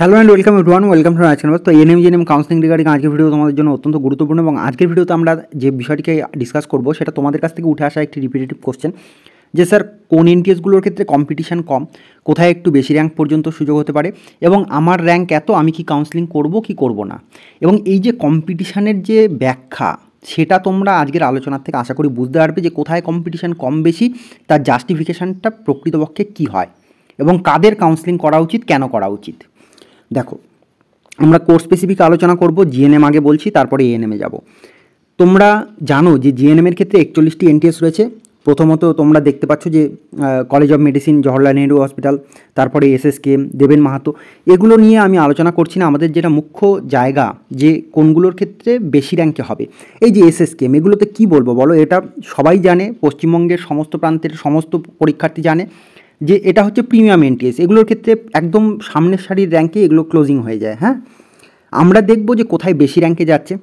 Hello and welcome everyone welcome to আজকের তো ANM GNM counselling regarding আজকের video তোমাদের জন্য অত্যন্ত গুরুত্বপূর্ণ এবং আজকের ভিডিওতে আমরা যে বিষয়টিকে ডিসকাস করব, সেটা তোমাদের কাছ থেকে উঠে আসা একটি রিপিটেটিভ কোশ্চেন যে স্যার, কোন এনটিএসগুলোর ক্ষেত্রে কম্পিটিশান কম? কোথায় একটু বেশি র্যাঙ্ক পর্যন্ত সুযোগ হতে পারে? এবং আমার র্যাঙ্ক এত, আমি কি কাউন্সিলিং করব, কি করব না? এবং এই যে কম্পিটিশানের যে ব্যাখ্যা, সেটা তোমরা আজকের আলোচনার থেকে আশা করি বুঝতে পারবে যে কোথায় কম্পিটিশান কম বেশি, তার জাস্টিফিকেশানটা প্রকৃতপক্ষে কী হয়? এবং কাদের কাউন্সিলিং করা উচিত, কেন করা উচিত? দেখো, আমরা কোর্স স্পেসিফিক আলোচনা করব জিএনএম আগে বলছি, তারপরে এএনএমে যাব। তোমরা জানো যে জিএনএমের ক্ষেত্রে একচল্লিশটি এনটিএস রয়েছে। প্রথমত তোমরা দেখতে পাচ্ছ যে college of medicine Jawaharlal Nehru hospital তারপরে এসএসকে দেবেন মাহাতো এগুলো নিয়ে আমি আলোচনা করছি না। আমাদের যেটা মুখ্য জায়গা, যে কোনগুলোর ক্ষেত্রে বেশি র্যাঙ্কে হবে। এই যে এসএসকেম এগুলোতে কি বলব বলো? এটা সবাই জানে, পশ্চিমবঙ্গের সমস্ত প্রান্তের সমস্ত পরীক্ষার্থী জানে। যে এটা হচ্ছে প্রিমিয়াম এনটিএস এগুলোর ক্ষেত্রে একদম সামনের সারির র্যাঙ্কে এগুলো ক্লোজিং হয়ে যায় হ্যাঁ? আমরা দেখব যে কোথায় বেশি র্যাঙ্কে যাচ্ছে।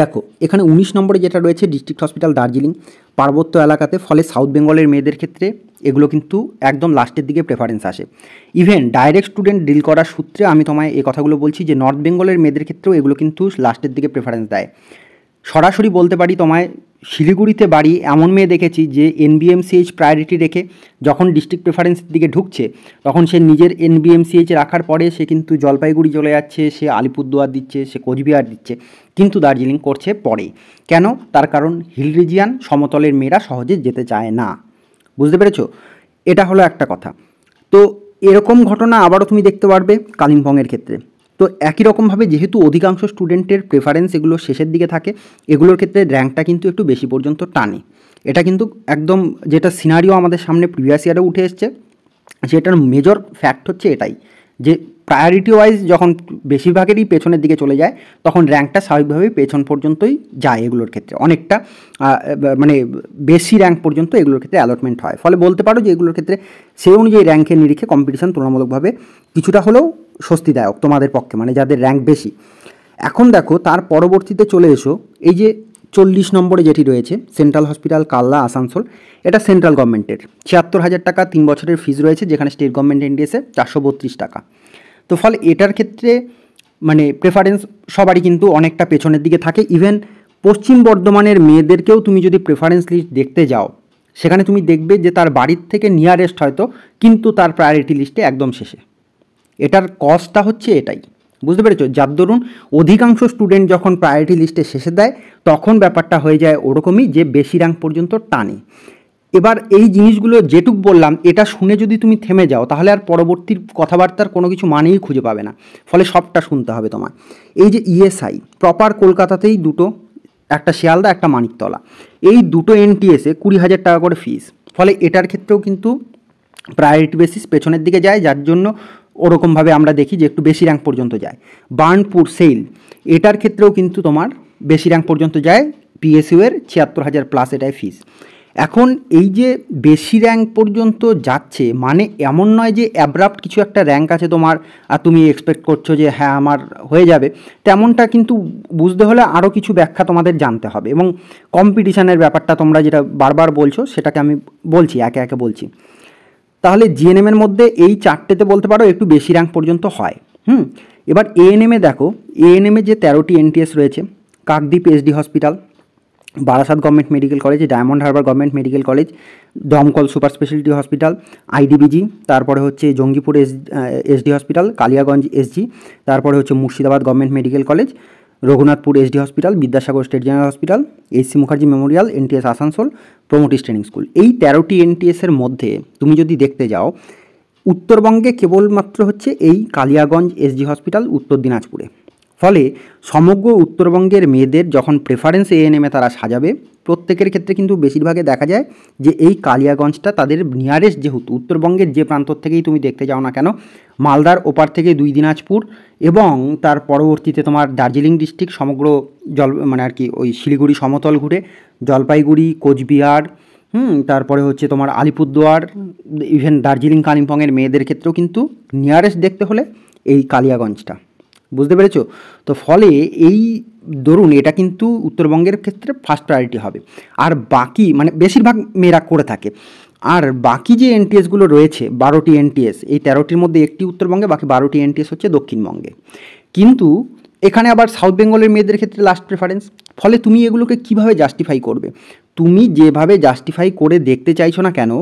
দেখো, এখানে উনিশ নম্বরে যেটা রয়েছে ডিস্ট্রিক্ট হসপিটাল দার্জিলিং। পার্বত্য এলাকাতে, ফলে সাউথ বেঙ্গলের মেয়েদের ক্ষেত্রে এগুলো কিন্তু একদম লাস্টের দিকে প্রেফারেন্স আসে। ইভেন ডাইরেক্ট স্টুডেন্ট ডিল করার সূত্রে আমি তোমায় এই কথাগুলো বলছি যে নর্থ বেঙ্গলের মেয়েদের ক্ষেত্রেও এগুলো কিন্তু লাস্টের দিকে প্রেফারেন্স দেয়। সরাসরি বলতে পারি তোমায় শিলিগুড়িতে বাড়ি এমন মেয়ে দেখেছি যে এনবিএমসিএইচ প্রায়োরিটি রেখে যখন ডিস্ট্রিক্ট প্রেফারেন্সের দিকে ঢুকছে, তখন সে নিজের এনবিএমসিএইচ রাখার পরে সে কিন্তু জলপাইগুড়ি চলে যাচ্ছে, সে আলিপুরদুয়ার দিচ্ছে, সে কোচবিহার দিচ্ছে, কিন্তু দার্জিলিং করছে পরে। কেন? তার কারণ হিল রিজিয়ান সমতলের মেয়েরা সহজে যেতে চায় না। বুঝতে পেরেছ? এটা হলো একটা কথা। তো এরকম ঘটনা আবারও তুমি দেখতে পারবে কালিম্পংয়ের ক্ষেত্রে। তো একই রকমভাবে যেহেতু অধিকাংশ স্টুডেন্টের প্রেফারেন্স এগুলো শেষের দিকে থাকে, এগুলোর ক্ষেত্রে র্যাঙ্কটা কিন্তু একটু বেশি পর্যন্ত টানে। এটা কিন্তু একদম যেটা সিনারিও আমাদের সামনে প্রিভিয়াস ইয়ারে উঠে এসছে সেটার মেজর ফ্যাক্ট হচ্ছে এটাই, যে প্রায়োরিটি ওয়াইজ যখন বেশিরভাগেরই পেছনের দিকে চলে যায়, তখন র্যাঙ্কটা স্বাভাবিকভাবেই পেছন পর্যন্তই যায় এগুলোর ক্ষেত্রে। অনেকটা মানে বেশি র্যাঙ্ক পর্যন্ত এগুলোর ক্ষেত্রে অ্যালটমেন্ট হয়। ফলে বলতে পারো যে এগুলোর ক্ষেত্রে সেই অনুযায়ী র্যাঙ্কের নিরিখে কম্পিটিশান তুলনামূলকভাবে কিছুটা হলেও স্বস্তিদায়ক তোমাদের পক্ষে মানে যাদের র্যাঙ্ক বেশি। এখন দেখো, তার পরবর্তীতে চলে এসো, এই যে চল্লিশ নম্বরে যেটি রয়েছে সেন্ট্রাল হসপিটাল কাল্লা আসানসোল এটা সেন্ট্রাল গভর্নমেন্টের ছিয়াত্তর হাজার টাকা তিন বছরের ফিজ রয়েছে, যেখানে স্টেট গভর্নমেন্ট এনডিএসে চারশো বত্রিশ টাকা। তো ফলে এটার ক্ষেত্রে মানে প্রেফারেন্স সবারই কিন্তু অনেকটা পেছনের দিকে থাকে। ইভেন পশ্চিম বর্ধমানের মেয়েদেরকেও তুমি যদি প্রেফারেন্স লিস্ট দেখতে যাও, সেখানে তুমি দেখবে যে তার বাড়ির থেকে নিয়ারেস্ট হয়তো, কিন্তু তার প্রায়োরিটি লিস্টে একদম শেষে। এটার কজটা হচ্ছে এটাই। বুঝতে পেরেছ? যার দরুন অধিকাংশ স্টুডেন্ট যখন প্রায়োরিটি লিস্টে শেষে দেয়, তখন ব্যাপারটা হয়ে যায় ওরকমই যে বেশি র্যাঙ্ক পর্যন্ত টানে। এবার এই জিনিসগুলো যেটুক বললাম, এটা শুনে যদি তুমি থেমে যাও, তাহলে আর পরবর্তী কথাবার্তার কোনো কিছু মানেই খুঁজে পাবে না। ফলে সবটা শুনতে হবে তোমার এই যে ইএসআই প্রপার কলকাতাতেই দুটো, একটা শিয়ালদা, একটা মানিকতলা। এই দুটো এনটিএসে কুড়ি হাজার টাকা করে ফিস ফলে এটার ক্ষেত্রেও কিন্তু প্রায়োরিটি বেসিস পেছনের দিকে যায়, যার জন্য ওরকমভাবে আমরা দেখি যে একটু বেশি র্যাঙ্ক পর্যন্ত যায়। বার্নপুর সেল এটার ক্ষেত্রেও কিন্তু তোমার বেশি র্যাঙ্ক পর্যন্ত যায় পিএসইউ এর ছিয়াত্তর হাজার প্লাস এটাই ফিস এখন এই যে বেশি র্যাঙ্ক পর্যন্ত যাচ্ছে মানে এমন নয় যে অ্যাব্রাপ্ট কিছু একটা র্যাঙ্ক আছে তোমার, আর তুমি এক্সপেক্ট করছ যে হ্যাঁ আমার হয়ে যাবে। তেমনটা কিন্তু বুঝতে হলে আরও কিছু ব্যাখ্যা তোমাদের জানতে হবে। এবং কম্পিটিশানের ব্যাপারটা তোমরা যেটা বারবার বলছো, সেটাকে আমি বলছি, একে একে বলছি। তাহলে জিএনএমের মধ্যে এই চারটেতে বলতে পারো একটু বেশি র্যাঙ্ক পর্যন্ত হয়, হুম? এবার এএনএমে দেখো এএনএমে যে তেরোটি এনটিএস রয়েছে, Kakdwip SD hospital Barasat government medical college Diamond Harbour government medical college Domkal super speciality hospital IDBG তারপরে হচ্ছে Jangipur S SD hospital Kaliaganj SG তারপরে হচ্ছে Murshidabad government medical college Raghunathpur SD hospital, Vidyasagar state general hospital AC Mukherjee memorial, NTS Asansol promotee training school. এই তেরোটি এনটিএসের মধ্যে তুমি যদি দেখতে যাও, উত্তরবঙ্গে কেবলমাত্র হচ্ছে এই কালিয়াগঞ্জ এসজি হসপিটাল, উত্তর দিনাজপুরে। ফলে সমগ্র উত্তরবঙ্গের মেয়েদের যখন প্রেফারেন্স এএনএমে তারা সাজাবে, প্রত্যেকের ক্ষেত্রে কিন্তু বেশিরভাগে দেখা যায় যে এই কালিয়াগঞ্জটা তাদের নিয়ারেস্ট যেহেতু, উত্তরবঙ্গের যে প্রান্ত থেকেই তুমি দেখতে যাও না কেন, মালদার ওপার থেকে দুই দিনাজপুর এবং তার পরবর্তীতে তোমার দার্জিলিং ডিস্ট্রিক্ট সমগ্র জল মানে আর কি ওই শিলিগুড়ি সমতল ঘুরে, জলপাইগুড়ি, কোচবিহার, হুম, তারপরে হচ্ছে তোমার আলিপুরদুয়ার ইভেন দার্জিলিং, কালিম্পংয়ের মেয়েদের ক্ষেত্রেও কিন্তু নিয়ারেস্ট দেখতে হলে এই কালিয়াগঞ্জটা। বুঝতে পেরেছ? তো ফলে এই ধরুন এটা কিন্তু উত্তরবঙ্গের ক্ষেত্রে ফার্স্ট প্রায়োরিটি হবে। আর বাকি মানে বেশিরভাগ মেয়েরা করে থাকে। আর বাকি যে এনটিএসগুলো রয়েছে, বারোটি এনটিএস এই তেরোটির মধ্যে একটি উত্তরবঙ্গে, বাকি বারোটি এনটিএস হচ্ছে দক্ষিণবঙ্গে। কিন্তু এখানে আবার সাউথ বেঙ্গলের মেয়েদের ক্ষেত্রে লাস্ট প্রেফারেন্স ফলে তুমি এগুলোকে কীভাবে জাস্টিফাই করবে? তুমি যেভাবে জাস্টিফাই করে দেখতে চাইছো না কেন,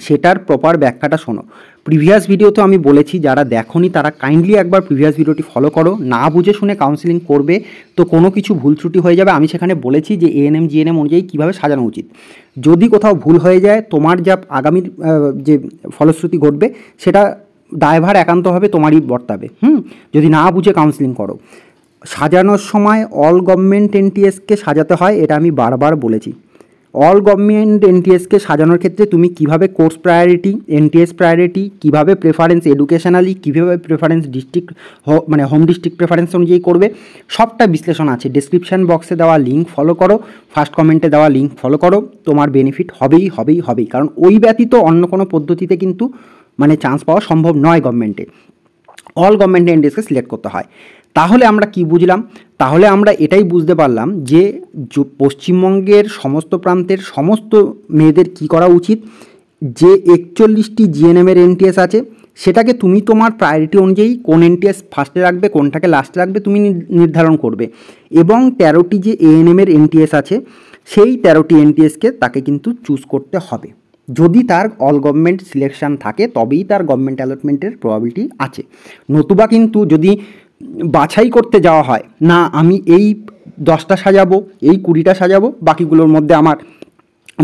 সেটার প্রপার ব্যাখ্যাটা শোনো। প্রিভিয়াস ভিডিওতে আমি বলেছি, যারা দেখনি তারা কাইন্ডলি একবার প্রিভিয়াস ভিডিওটি ফলো করো। না বুঝে শুনে কাউন্সিলিং করবে, তো কোনো কিছু ভুল ত্রুটি হয়ে যাবে। আমি সেখানে বলেছি যে এএনএম জিএনএম অনুযায়ী কীভাবে সাজানো উচিত। যদি কোথাও ভুল হয়ে যায়, তোমার যা আগামীর যে ফলশ্রুতি ঘটবে, সেটা দায়ভার একান্তভাবে তোমারই বর্তাবে। হুম? যদি না বুঝে কাউন্সিলিং করো। সাজানোর সময় অল গভর্নমেন্ট এনটিএসকে সাজাতে হয়, এটা আমি বারবার বলেছি। অল গভর্নমেন্ট এনটিএসকে সাজানোর ক্ষেত্রে তুমি কীভাবে কোর্স প্রায়োরিটি এনটিএস প্রায়োরিটি কীভাবে প্রেফারেন্স এডুকেশনালি কীভাবে প্রেফারেন্স ডিস্ট্রিক্ট মানে হোম ডিস্ট্রিক্ট প্রেফারেন্স অনুযায়ী করবে, সবটা বিশ্লেষণ আছে। ডিসক্রিপশান বক্সে দেওয়া লিঙ্ক ফলো করো ফার্স্ট কমেন্টে দেওয়া লিঙ্ক ফলো করো, তোমার বেনিফিট হবেই হবেই হবেই। কারণ ওই ব্যতীত অন্য কোনো পদ্ধতিতে কিন্তু মানে চান্স পাওয়া সম্ভব নয় গভর্নমেন্টে অল গভর্নমেন্ট এনটিএসকে সিলেক্ট করতে হয়। তাহলে আমরা কি বুঝলাম? তাহলে আমরা এটাই বুঝতে পারলাম যে পশ্চিমবঙ্গের সমস্ত প্রান্তের সমস্ত মেয়েদের কি করা উচিত? যে একচল্লিশটি জিএনএমের এনটিএস আছে, সেটাকে তুমি তোমার প্রায়োরিটি অনুযায়ী কোন এনটিএস ফার্স্টে রাখবে, কোনটাকে লাস্টে রাখবে, তুমি নির্ধারণ করবে। এবং তেরোটি যে এএনএমের এনটিএস আছে, সেই তেরোটি এনটিএসকে তাকে কিন্তু চুজ করতে হবে। যদি তার অল গভর্নমেন্ট সিলেকশান থাকে, তবেই তার গভর্নমেন্ট অ্যালটমেন্টের প্রবাবিলিটি আছে। নতুবা কিন্তু যদি বাছাই করতে যাওয়া হয়। না, আমি এই দশটা সাজাবো, এই কুড়িটা সাজাবো, বাকিগুলোর মধ্যে আমার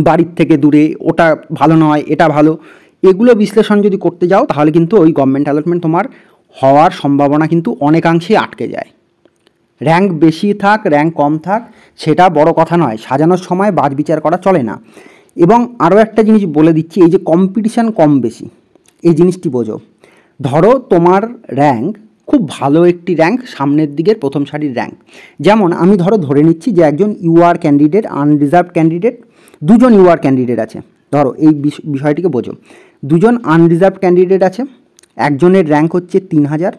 বাড়ির থেকে দূরে ওটা ভালো নয়, এটা ভালো। এগুলো বিশ্লেষণ যদি করতে যাও, তাহলে কিন্তু ওই গভর্নমেন্ট অ্যালটমেন্ট তোমার হওয়ার সম্ভাবনা কিন্তু অনেকাংশেই আটকে যায়। র্যাঙ্ক বেশি থাক র্যাঙ্ক কম থাক, সেটা বড় কথা নয়, সাজানোর সময় বাদ বিচার করা চলে না। এবং আরও একটা জিনিস বলে দিচ্ছি, এই যে কম্পিটিশান কম বেশি, এই জিনিসটি বোঝো। ধরো তোমার র্যাঙ্ক খুব ভালো একটি র্যাঙ্ক সামনের দিকের প্রথম সারির র্যাঙ্ক যেমন আমি ধরো ধরে নিচ্ছি যে একজন ইউআর ক্যান্ডিডেট আনরিজার্ভ ক্যান্ডিডেট দুজন ইউআর ক্যান্ডিডেট আছে। ধরো এই বিষয়টিকে বোঝো। দুজন আনরিজার্ভ ক্যান্ডিডেট আছে, একজনের র্যাঙ্ক হচ্ছে তিন হাজার।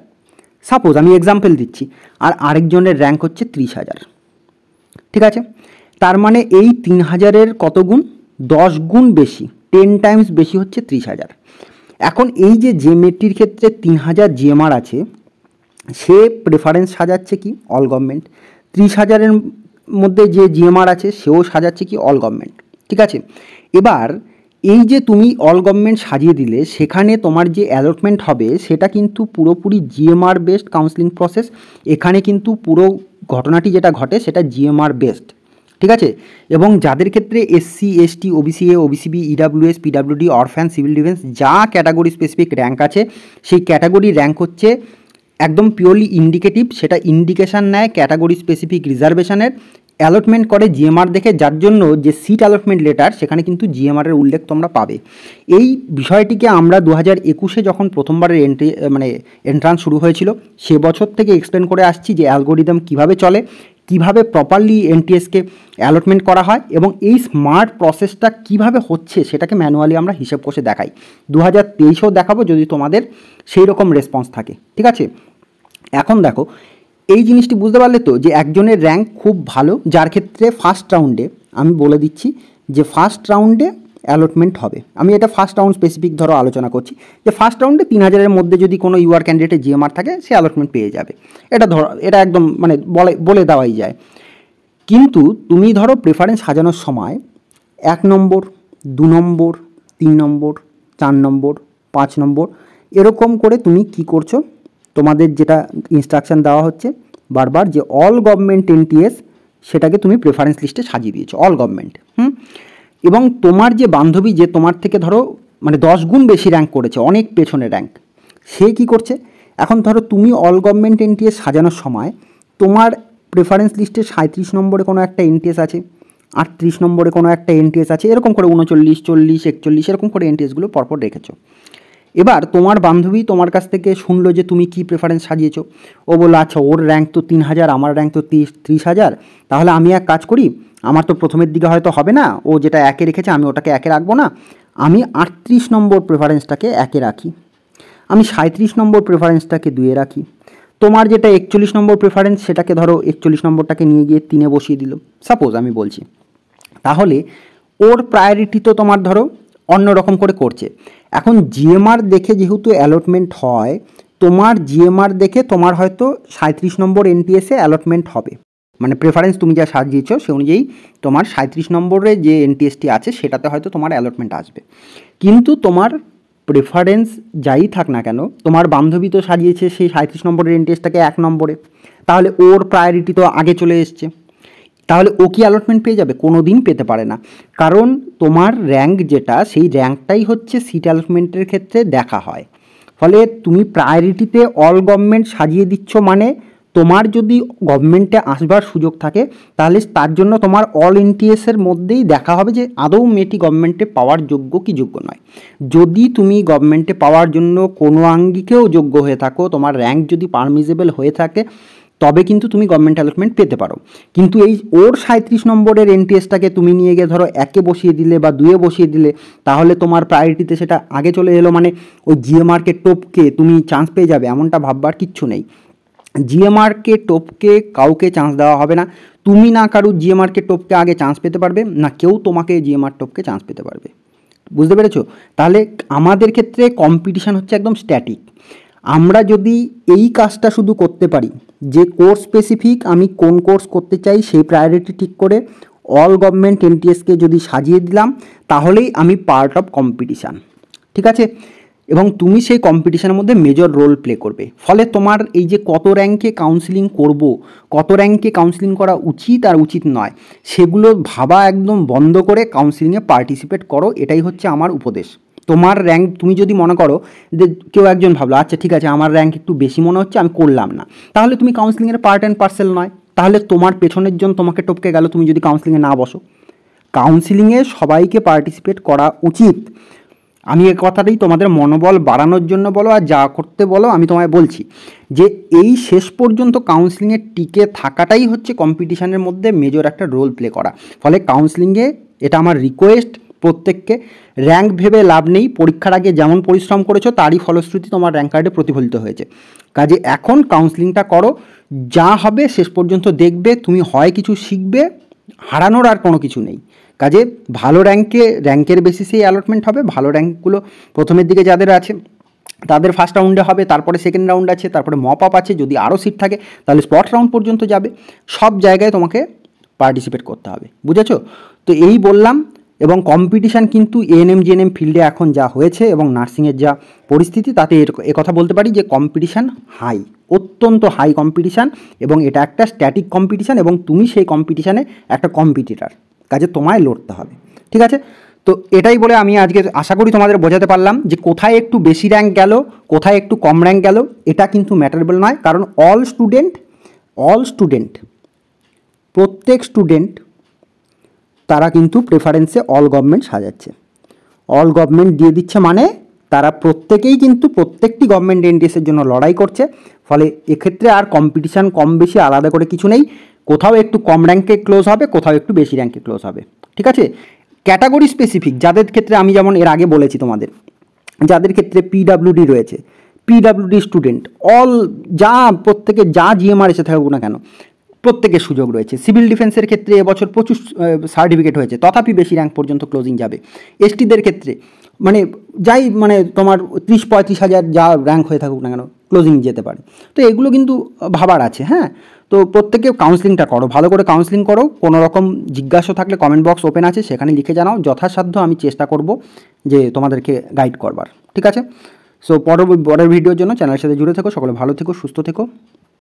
সাপোজ আমি এক্সাম্পল দিচ্ছি, আর আরেকজনের র্যাঙ্ক হচ্ছে ত্রিশ হাজার। ঠিক আছে? তার মানে এই তিন হাজারের কত গুণ? দশ গুণ বেশি টেন টাইমস বেশি হচ্ছে ত্রিশ হাজার। এখন এই যে মেটটির ক্ষেত্রে তিন হাজার জিএমআর আছে সে প্রেফারেন্স সাজাচ্ছে কি? অল গভর্নমেন্ট ত্রিশ হাজারের মধ্যে যে জিএমআর আছে, সেও সাজাচ্ছে কি? অল গভর্নমেন্ট ঠিক আছে? এবার, এই যে তুমি অল গভর্নমেন্ট সাজিয়ে দিলে, সেখানে তোমার যে অ্যালটমেন্ট হবে, সেটা কিন্তু পুরোপুরি জিএমআর বেসড কাউন্সিলিং প্রসেস এখানে কিন্তু পুরো ঘটনাটি যেটা ঘটে, সেটা জিএমআর বেসড ঠিক আছে? এবং যাদের ক্ষেত্রে SC ST OBC A OBC B EWS PWD orphan civil defence যা ক্যাটাগরি স্পেসিফিক র্যাঙ্ক আছে, সেই ক্যাটাগরি র্যাঙ্ক হচ্ছে একদম পিওরলি ইন্ডিকেটিভ সেটা ইন্ডিকেশান নেয় ক্যাটাগরি স্পেসিফিক রিজার্ভেশনের অ্যালটমেন্ট করে জিএমআর দেখে, যার জন্য যে সিট অ্যালটমেন্ট লেটার সেখানে কিন্তু জিএমআরের উল্লেখ তোমরা পাবে। এই বিষয়টিকে আমরা দু হাজার একুশে যখন প্রথমবারের এন্ট্রি মানে এন্ট্রান্স শুরু হয়েছিল, সে বছর থেকে এক্সপ্লেন করে আসছি যে অ্যালগোরিদম কীভাবে চলে, কীভাবে প্রপারলি এনটিএসকে অ্যালটমেন্ট করা হয় এবং এই স্মার্ট প্রসেসটা কীভাবে হচ্ছে সেটাকে ম্যানুয়ালি আমরা হিসেব কষে দেখাই। দু হাজার তেইশেও দেখাবো যদি তোমাদের সেই রকম রেসপন্স থাকে। ঠিক আছে? এখন দেখো, এই জিনিসটি বুঝতে পারলে তো যে একজনের র্যাঙ্ক খুব ভালো, যার ক্ষেত্রে ফার্স্ট রাউন্ডে আমি বলে দিচ্ছি যে ফার্স্ট রাউন্ডে অ্যালটমেন্ট হবে। আমি এটা ফার্স্ট রাউন্ড স্পেসিফিক ধরো আলোচনা করছি, যে ফার্স্ট রাউন্ডে তিন হাজারের মধ্যে যদি কোনো ইউআর ক্যান্ডিডেটের জিএমআর থাকে, সে অ্যালটমেন্ট পেয়ে যাবে। এটা ধরো, এটা একদম মানে বলে বলে দেওয়াই যায়। কিন্তু তুমি ধরো প্রেফারেন্স সাজানোর সময় এক নম্বর, দু নম্বর, তিন নম্বর, চার নম্বর, পাঁচ নম্বর, এরকম করে তুমি কি করছ? তোমাদের যেটা ইনস্ট্রাকশান দেওয়া হচ্ছে, বারবার যে অল গভর্নমেন্ট এনটিএস সেটাকে তুমি প্রেফারেন্স লিস্টে সাজিয়ে দিয়েছ অল গভর্নমেন্ট হুম? এবং তোমার যে বান্ধবী যে তোমার থেকে ধরো মানে দশ গুণ বেশি র্যাঙ্ক করেছে, অনেক পেছনে র্যাঙ্ক সে কি করছে? এখন ধরো তুমি অল গভর্নমেন্ট এনটিএস সাজানোর সময় তোমার প্রেফারেন্স লিস্টে সাঁত্রিশ নম্বরে কোনো একটা এনটিএস আছে, আটত্রিশ নম্বরে কোনো একটা এনটিএস আছে, এরকম করে উনচল্লিশ, চল্লিশ, একচল্লিশ, এরকম করে এনটিএসগুলো পরপর রেখেছো। এবার তোমার বান্ধবী তোমার কাছ থেকে শুনলো যে তুমি কি প্রেফারেন্স সাজিয়েছো। ও বলল আচ্ছা ওর র্যাঙ্ক তো তিন হাজার, আমার র্যাঙ্ক তো ত্রিশ ত্রিশ হাজার। তাহলে আমি এক কাজ করি, আমার তো প্রথমের দিকে হয়তো হবে না, ও যেটা একে রেখেছে আমি ওটাকে একে রাখব না। আমি আটত্রিশ নম্বর প্রেফারেন্সটাকে একে রাখি। আমি সাঁত্রিশ নম্বর প্রেফারেন্সটাকে দুয়ে রাখি। তোমার যেটা একচল্লিশ নম্বর প্রেফারেন্স সেটাকে ধরো একচল্লিশ নম্বরটাকে নিয়ে গিয়ে তিনে বসিয়ে দিল। সাপোজ আমি বলছি, তাহলে ওর প্রায়োরিটি তো তোমার ধরো অন্য রকম করে করছে। এখন জিএমআর দেখে যেহেতু অ্যালটমেন্ট হয়, তোমার জিএমআর দেখে তোমার হয়তো সাঁত্রিশ নম্বর এনটিএসে অ্যালটমেন্ট হবে। মানে প্রেফারেন্স তুমি যা সাজিয়েছো সে অনুযায়ী তোমার সাঁত্রিশ নম্বরে যে এনটিএসটি আছে সেটাতে হয়তো তোমার অ্যালটমেন্ট আসবে। কিন্তু তোমার প্রেফারেন্স যাই থাক না কেন, তোমার বান্ধবী তো সাজিয়েছে সেই সাঁত্রিশ নম্বরের এনটিএসটাকে এক নম্বরে। তাহলে ওর প্রায়োরিটি তো আগে চলে এসছে। তাহলে ও কি অ্যালটমেন্ট পেয়ে যাবে? কোনো দিন পেতে পারে না। কারণ তোমার র্যাঙ্ক যেটা, সেই র্যাঙ্কটাই হচ্ছে সিট অ্যালটমেন্টের ক্ষেত্রে দেখা হয়। ফলে তুমি প্রায়োরিটিতে অল গভর্নমেন্ট সাজিয়ে দিচ্ছ মানে তোমার যদি গভর্নমেন্টে আসবার সুযোগ থাকে, তাহলে তার জন্য তোমার অল এনটিএসের মধ্যেই দেখা হবে যে আদৌ মেয়েটি গভর্নমেন্টে পাওয়ার যোগ্য কি যোগ্য নয়। যদি তুমি গভর্নমেন্টে পাওয়ার জন্য কোনো আঙ্গিকেও যোগ্য হয়ে থাকো, তোমার র্যাঙ্ক যদি পারমিজেবল হয়ে থাকে তবে কিন্তু তুমি গভর্নমেন্ট অ্যালটমেন্ট পেতে পারো। কিন্তু এই ওর সাঁত্রিশ নম্বরের এনটিএসটাকে তুমি নিয়ে গিয়ে ধরো একে বসিয়ে দিলে বা দুয়ে বসিয়ে দিলে, তাহলে তোমার প্রায়োরিটিতে সেটা আগে চলে এলো মানে ওই জিএমআরকে টোপকে তুমি চান্স পেয়ে যাবে, এমনটা ভাববার কিচ্ছু নেই। জিএমআরকে টোপকে কাউকে চান্স দেওয়া হবে না। তুমি না কারু জিএমআরকে টোপকে আগে চান্স পেতে পারবে, না কেউ তোমাকে জিএমআর টোপকে চান্স পেতে পারবে। বুঝতে পেরেছ? তাহলে আমাদের ক্ষেত্রে কম্পিটিশান হচ্ছে একদম স্ট্যাটিক আমরা যদি এই কাজটা শুধু করতে পারি, যে কোর্স স্পেসিফিক আমি কোন কোর্স করতে চাই সেই প্রায়োরিটি ঠিক করে অল গভর্নমেন্ট এনটিএসকে যদি সাজিয়ে দিলাম, তাহলেই আমি পার্ট অফ কম্পিটিশান ঠিক আছে? এবং তুমি সেই কম্পিটিশনের মধ্যে মেজর রোল প্লে করবে। ফলে তোমার এই যে কত র্যাঙ্কে কাউন্সিলিং করব, কত র্যাঙ্কে কাউন্সিলিং করা উচিত আর উচিত নয়, সেগুলো ভাবা একদম বন্ধ করে কাউন্সিলিংয়ে পার্টিসিপেট করো, এটাই হচ্ছে আমার উপদেশ। তোমার র্যাঙ্ক তুমি যদি মনে করো যে কেউ একজন ভাবলো আচ্ছা ঠিক আছে, আমার র্যাঙ্ক একটু বেশি মনে হচ্ছে, আমি করলাম না। তাহলে তুমি কাউন্সিলিংয়ের পার্ট অ্যান্ড পার্সেল নয়। তাহলে তোমার পেছনের জন তোমাকে টপকে গেল, তুমি যদি কাউন্সিলিংয়ে না বসো। কাউন্সিলিংয়ে সবাইকে পার্টিসিপেট করা উচিত। আমি এ কথাটাই তোমাদের মনোবল বাড়ানোর জন্য বলো, আর যা করতে বলো, আমি তোমায় বলছি যে এই শেষ পর্যন্ত কাউন্সিলিংয়ে টিকে থাকাটাই হচ্ছে কম্পিটিশানের মধ্যে মেজর একটা রোল প্লে করা। ফলে কাউন্সিলিংয়ে এটা আমার রিকোয়েস্ট প্রত্যেককে র্যাঙ্ক ভেবে লাভ নেই। পরীক্ষার আগে যেমন পরিশ্রম করেছ, তারই ফলশ্রুতি তোমার র্যাঙ্ক কার্ডে প্রতিফলিত হয়েছে। কাজে এখন কাউন্সিলিংটা করো, যা হবে শেষ পর্যন্ত দেখবে, তুমি হয় কিছু শিখবে, হারানোর আর কোনো কিছু নেই। কাজে ভালো র্যাঙ্কে র্যাঙ্কের বেসিসেই অ্যালটমেন্ট হবে। ভালো র্যাঙ্কগুলো প্রথমের দিকে যাদের আছে, তাদের ফার্স্ট রাউন্ডে হবে, তারপরে সেকেন্ড রাউন্ড আছে, তারপরে মপ আপ আছে, যদি আরও সিট থাকে, তাহলে স্পট রাউন্ড পর্যন্ত যাবে। সব জায়গায় তোমাকে পার্টিসিপেট করতে হবে। বুঝেছ? তো এই বললাম এবং কম্পিটিশান কিন্তু এএনএম জিএনএম ফিল্ডে এখন যা হয়েছে এবং নার্সিংয়ের যা পরিস্থিতি, তাতে এ কথা বলতে পারি যে কম্পিটিশান হাই অত্যন্ত হাই কম্পিটিশান এবং এটা একটা স্ট্যাটিক কম্পিটিশান এবং তুমি সেই কম্পিটিশানে একটা কম্পিটিটার কাজে তোমায় লড়তে হবে, ঠিক আছে? তো এটাই বলে আমি আজকে আশা করি তোমাদের বোঝাতে পারলাম যে কোথায় একটু বেশি র্যাঙ্ক গেল, কোথায় একটু কম র্যাঙ্ক গেল, এটা কিন্তু ম্যাটারেবল নয়, কারণ অল স্টুডেন্ট অল স্টুডেন্ট প্রত্যেক স্টুডেন্ট তারা কিন্তু প্রেফারেন্সে অল গভর্নমেন্ট সাজাচ্ছে। অল গভর্নমেন্ট দিয়ে দিচ্ছে মানে তারা প্রত্যেকেই কিন্তু প্রত্যেকটি গভর্নমেন্ট এনটিএসের জন্য লড়াই করছে। ফলে এক্ষেত্রে আর কম্পিটিশান কম বেশি আলাদা করে কিছু নেই। কোথাও একটু কম র্যাঙ্কে ক্লোজ হবে, কোথাও একটু বেশি র্যাঙ্কে ক্লোজ হবে। ঠিক আছে? ক্যাটাগরি স্পেসিফিক যাদের ক্ষেত্রে আমি যেমন এর আগে বলেছি তোমাদের, যাদের ক্ষেত্রে পিডাব্লিউডি রয়েছে পিডাব্লিউডি স্টুডেন্ট অল যা প্রত্যেকে যা জিএমআর এসে থাকুক না কেন প্রত্যেকের সুযোগ রয়েছে। সিভিল ডিফেন্সের ক্ষেত্রে এবছর প্রচুর সার্টিফিকেট হয়েছে। তথাপি বেশি র্যাঙ্ক পর্যন্ত ক্লোজিং যাবে। এসটিদের ক্ষেত্রে মানে যাই মানে তোমার ত্রিশ, পঁয়ত্রিশ হাজার যা র্যাঙ্ক হয়ে থাকুক না কেন, ক্লোজিং যেতে পারে। তো এগুলো কিন্তু ভাবার আছে হ্যাঁ? তো প্রত্যেকে কাউন্সিলিংটা করো, ভালো করে কাউন্সিলিং করো। কোনো রকম জিজ্ঞাসা থাকলে কমেন্ট বক্স ওপেন আছে, সেখানে লিখে জানাও। যথাসাধ্য আমি চেষ্টা করব যে তোমাদেরকে গাইড করবার, ঠিক আছে? সো পরের পরের ভিডিওর জন্য চ্যানেলের সাথে জুড়ে থেকো, সকলে ভালো থেকো, সুস্থ থেকো।